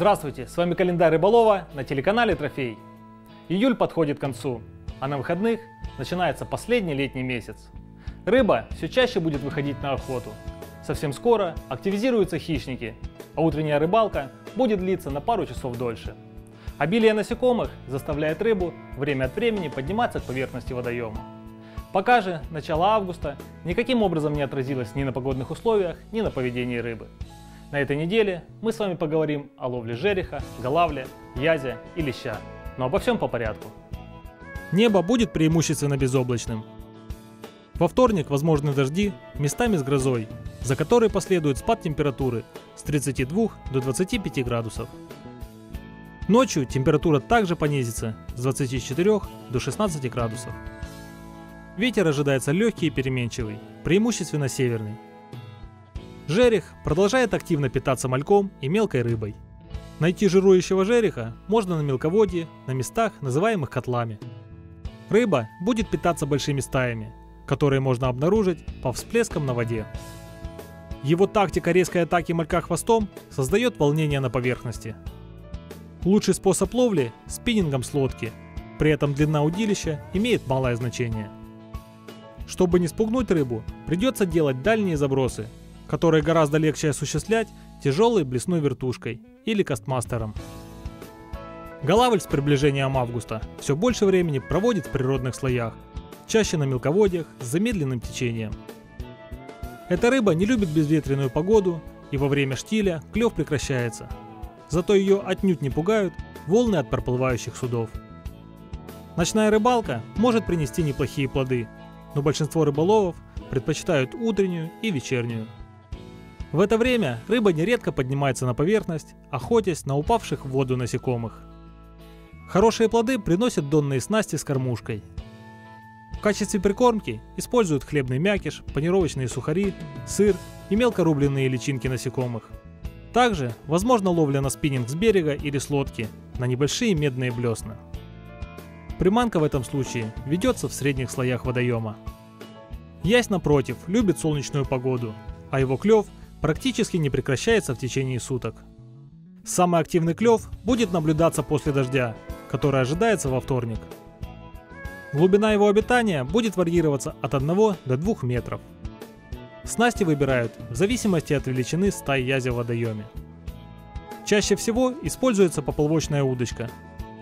Здравствуйте, с вами календарь рыболова на телеканале Трофей. Июль подходит к концу, а на выходных начинается последний летний месяц. Рыба все чаще будет выходить на охоту. Совсем скоро активизируются хищники, а утренняя рыбалка будет длиться на пару часов дольше. Обилие насекомых заставляет рыбу время от времени подниматься к поверхности водоема. Пока же начало августа никаким образом не отразилось ни на погодных условиях, ни на поведении рыбы. На этой неделе мы с вами поговорим о ловле жереха, голавля, язя и леща. Но обо всем по порядку. Небо будет преимущественно безоблачным. Во вторник возможны дожди, местами с грозой, за которой последует спад температуры с 32 до 25 градусов. Ночью температура также понизится с 24 до 16 градусов. Ветер ожидается легкий и переменчивый, преимущественно северный. Жерех продолжает активно питаться мальком и мелкой рыбой. Найти жирующего жереха можно на мелководье, на местах, называемых котлами. Рыба будет питаться большими стаями, которые можно обнаружить по всплескам на воде. Его тактика резкой атаки малька хвостом создает волнение на поверхности. Лучший способ ловли – спиннингом с лодки, при этом длина удилища имеет малое значение. Чтобы не спугнуть рыбу, придется делать дальние забросы, которые гораздо легче осуществлять тяжелой блесной вертушкой или кастмастером. Голавль с приближением августа все больше времени проводит в природных слоях, чаще на мелководьях с замедленным течением. Эта рыба не любит безветренную погоду, и во время штиля клев прекращается. Зато ее отнюдь не пугают волны от проплывающих судов. Ночная рыбалка может принести неплохие плоды, но большинство рыболовов предпочитают утреннюю и вечернюю. В это время рыба нередко поднимается на поверхность, охотясь на упавших в воду насекомых. Хорошие плоды приносят донные снасти с кормушкой. В качестве прикормки используют хлебный мякиш, панировочные сухари, сыр и мелко рубленные личинки насекомых. Также возможна ловля на спиннинг с берега или с лодки на небольшие медные блесна. Приманка в этом случае ведется в средних слоях водоема. Ясь, напротив, любит солнечную погоду, а его клев практически не прекращается в течение суток. Самый активный клев будет наблюдаться после дождя, который ожидается во вторник. Глубина его обитания будет варьироваться от 1 до 2 метров. Снасти выбирают в зависимости от величины стай язя в водоеме. Чаще всего используется поплавочная удочка,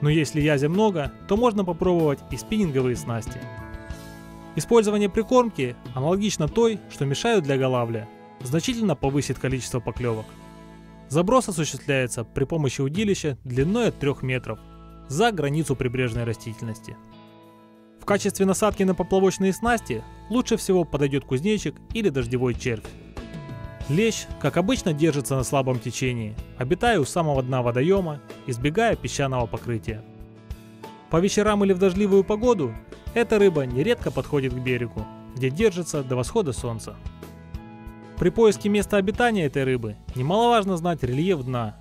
но если язя много, то можно попробовать и спиннинговые снасти. Использование прикормки аналогично той, что мешают для голавля, значительно повысит количество поклевок. Заброс осуществляется при помощи удилища длиной от 3 метров за границу прибрежной растительности. В качестве насадки на поплавочные снасти лучше всего подойдет кузнечик или дождевой червь. Лещ, как обычно, держится на слабом течении, обитая у самого дна водоема, избегая песчаного покрытия. По вечерам или в дождливую погоду эта рыба нередко подходит к берегу, где держится до восхода солнца. При поиске места обитания этой рыбы немаловажно знать рельеф дна.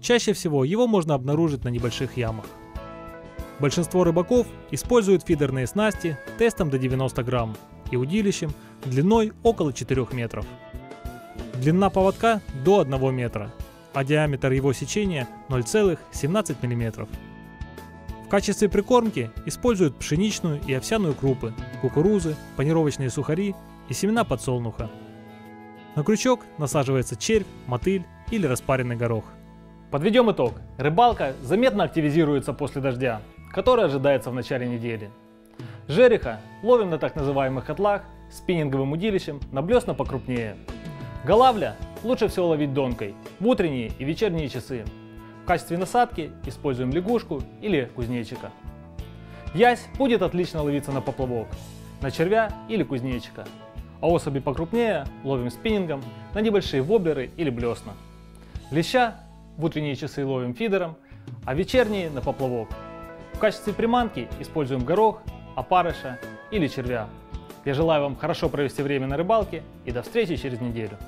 Чаще всего его можно обнаружить на небольших ямах. Большинство рыбаков используют фидерные снасти тестом до 90 грамм и удилищем длиной около 4 метров. Длина поводка до 1 метра, а диаметр его сечения 0,17 мм. В качестве прикормки используют пшеничную и овсяную крупы, кукурузы, панировочные сухари и семена подсолнуха. На крючок насаживается червь, мотыль или распаренный горох. Подведем итог. Рыбалка заметно активизируется после дождя, который ожидается в начале недели. Жереха ловим на так называемых котлах спиннинговым удилищем на блесна покрупнее. Голавля лучше всего ловить донкой в утренние и вечерние часы. В качестве насадки используем лягушку или кузнечика. Ясь будет отлично ловиться на поплавок, на червя или кузнечика а особи покрупнее ловим спиннингом на небольшие воблеры или блесна. Леща в утренние часы ловим фидером, а вечерние на поплавок. В качестве приманки используем горох, опарыша или червя. Я желаю вам хорошо провести время на рыбалке и до встречи через неделю.